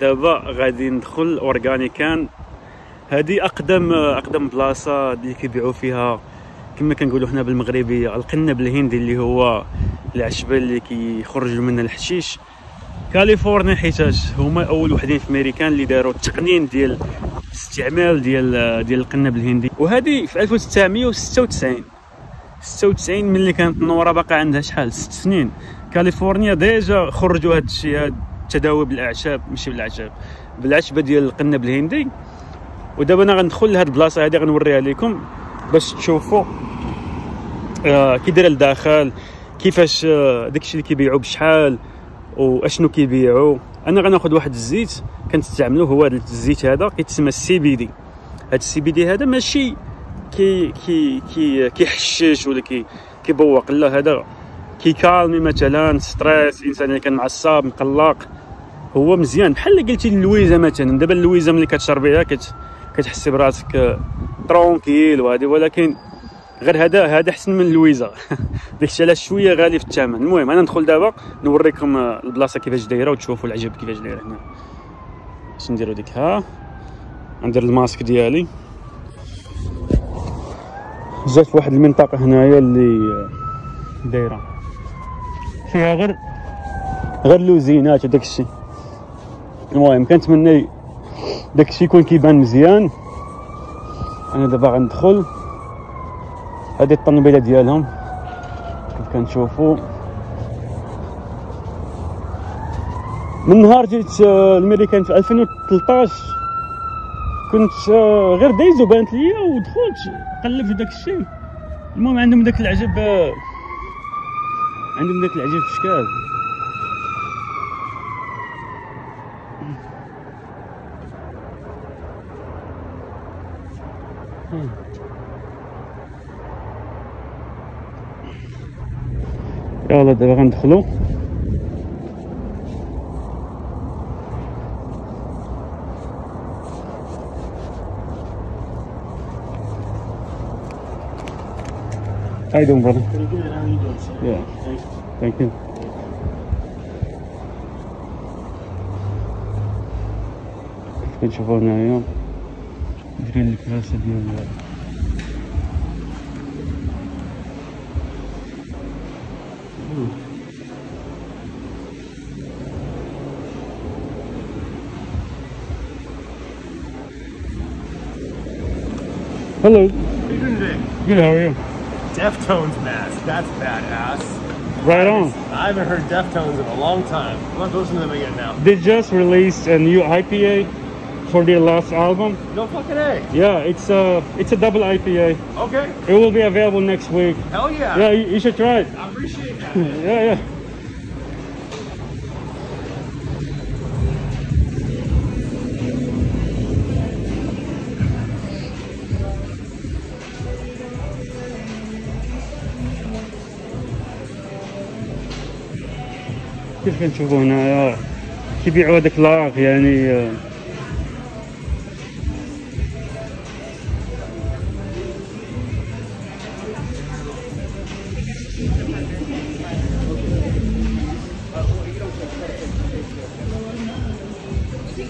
دابا غادي ندخل اورغانيكان هذه اقدم أقدم بلاصة اللي كيبيعوا فيها. كما كنقولوا حنا بالمغربيه القنب الهندي اللي هو العشبة اللي كيخرجوا منها الحشيش. كاليفورنيا حيتاش هما أول وحدين في امريكان اللي داروا التقنين ديال الاستعمال ديال ديال القنب الهندي. وهذه في 1996 96 ملي كانت النوره باقا عندها شحال؟ ست سنين. كاليفورنيا déjà خرجوا هذا الشيء هذا التداوي بالأعشاب ماشي بالأعشاب. بالعشبه ديال القنب الهندي ودابا أنا غندخل لهاد البلاصة هذه غنوريها لكم باش تشوفوا آه كي داير الداخل كيفاش آه داكشي اللي كيبيعوا بشحال وأشنو كيبيعوا أنا غناخذ واحد الزيت كنستعملو هو هذا الزيت هذا كيتسمى ال CBD. هذا ال CBD هذا ماشي كي كي كي كيحشش ولا كي كيبوق. لا هذا كيكالمي مثلا stress الانسان اللي كان معصب مقلق. هو مزيان. بحال اللي قلتي اللويزه مثلا دابا اللويزة ملي كتشربيها كت كتحسي براسك tranquille وهذه ولكن غير هذا هذا أحسن من اللويزة. داكشي علاش شوية غالي في الثمن. المهم أنا ندخل دابا نوريكم البلاصة كيفاش دايرة وتشوفوا العجب كيفاش دايرة هنا. باش نديرو ديك ها. ندير الماسك ديالي. جات في واحد المنطقة هنايا اللي دايرة. فيها غير غير لوزينات وداك الشيء المهم كنتمنى داك الشيء يكون كيبان مزيان. أنا دابا غندخل. هذه الطنبيله ديالهم. كيف كنشوفوا. من نهار جيت الميريكان في 2013 كنت آه، غير دايزو بانت ليا ودخلت قلب في داك الشيء المهم عندهم داك العجب آه، عندهم داك العجب في شكال. يلا دابا غندخلو How you doing, brother? Pretty good. How are you doing, sir? Yeah. Thanks. Thank you. كنشوفو هنايا grill kırası diyorlar. Hello. Good, how are you? Deftones mask. That's badass. Right on. I haven't heard Deftones in a long time. I'm going to listen to them again now. They just released a new IPA for their last album. No fucking A. Yeah, it's a it's a double IPA. Okay. It will be available next week. Hell yeah. Yeah, you, you should try it. I appreciate that. Yeah, yeah. كيف كنشوفوا هنايا كيبيعوا هذاك لاغ يعني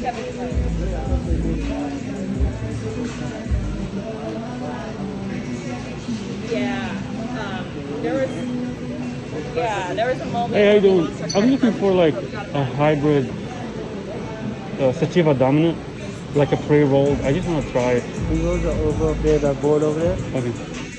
Yeah. Um, there was. Yeah, there was a moment. Hey, how you when doing? I'm looking for like a hybrid uh, sativa dominant, like a pre-rolled. I just want to try it. Those are over there, the board over there. Okay.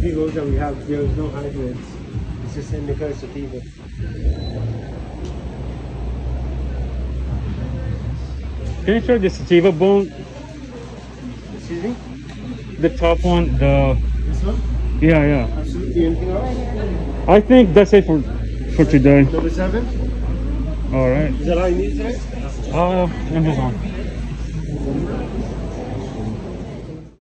These are three rows that we have. There is no hybrids. It's just indica sativa. Can you try the sativa bone? Excuse me? The top one, the This one? yeah, yeah. Absolutely. Anything else? I think that's it for for today. Number seven? All right. Is that all you need today? Uh, Amazon.